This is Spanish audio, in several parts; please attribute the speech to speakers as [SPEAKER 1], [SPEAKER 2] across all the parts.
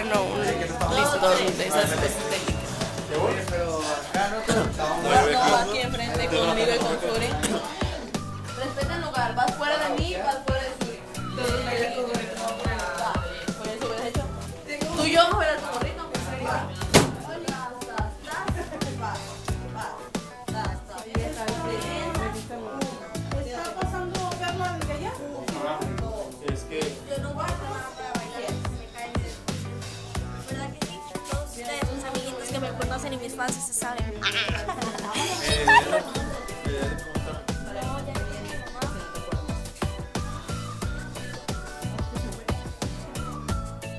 [SPEAKER 1] bueno, un listón de esas, de esas técnicas.
[SPEAKER 2] Que
[SPEAKER 3] me conocen y mis fans se saben.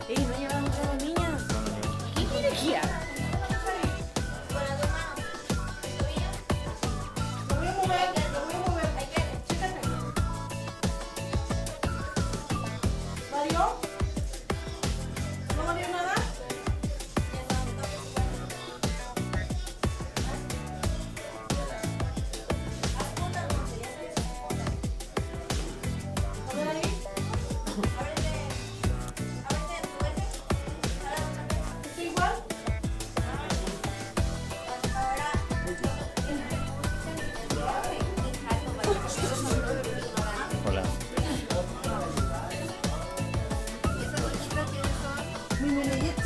[SPEAKER 1] No llevamos a. ¿Qué quiere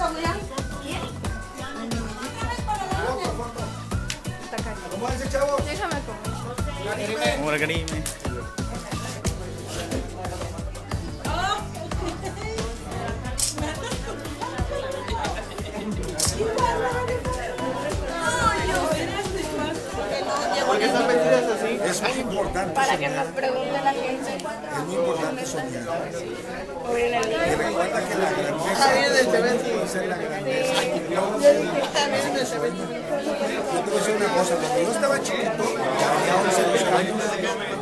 [SPEAKER 4] niñita, vean.
[SPEAKER 5] ¿Cómo es Es muy importante
[SPEAKER 1] Para que nos pregunte la gente.
[SPEAKER 5] Es muy importante soñar.
[SPEAKER 1] El
[SPEAKER 5] Y recuerda que la grandeza puede ser la grandeza. Yo te voy a decir una cosa, cuando yo estaba chiquito, tenía 11, 12 años,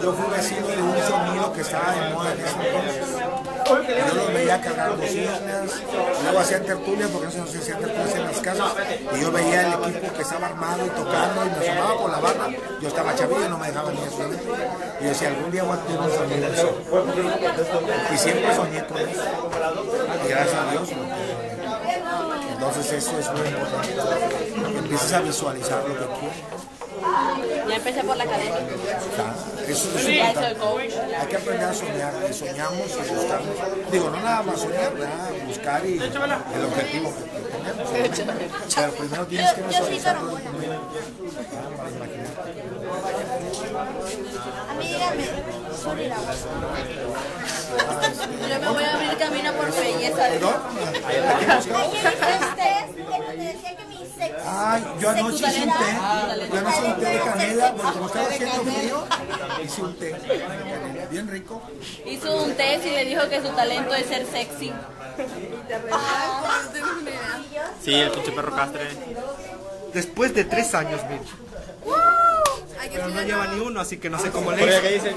[SPEAKER 5] yo fui vecino de un sonido que estaba de moda en ese entonces. Yo los veía cargar bocinas, luego hacían tertulias, porque no se hacían tertulias en casas, y yo veía el equipo que estaba armado y tocando, y me asomaba por la barra, yo estaba chavillo y no me dejaba ni eso. Y yo decía, algún día voy a tener un sonido así. Y siempre soñé con eso. Y gracias a Dios. Entonces eso es muy importante. Empiezas a visualizar lo que quieres.
[SPEAKER 1] Ya empecé por la academia.
[SPEAKER 5] Eso es importante.
[SPEAKER 1] coach.
[SPEAKER 5] Hay que aprender a soñar, y soñamos y buscamos. Digo, no nada más soñar, ¿verdad? buscar y el objetivo que tenemos. Pero primero tienes que
[SPEAKER 3] Yo- yo soy
[SPEAKER 5] visualizarlo.
[SPEAKER 3] A mí díganme, Suri la.
[SPEAKER 1] Yo me voy a abrir camino por.
[SPEAKER 5] ¿Perdón?
[SPEAKER 3] Que mi sexo.
[SPEAKER 5] Ay, yo anoche hice un té, yo anoche hice un té de canela, porque como estaba haciendo frío, hice un té bien rico.
[SPEAKER 1] Hizo un test y le dijo que su talento es ser sexy.
[SPEAKER 2] Sí, el pinche perro castre.
[SPEAKER 6] Después de tres años, Mitch. Pero no lleva ni uno, así que no sé cómo le.
[SPEAKER 2] ¿Qué dice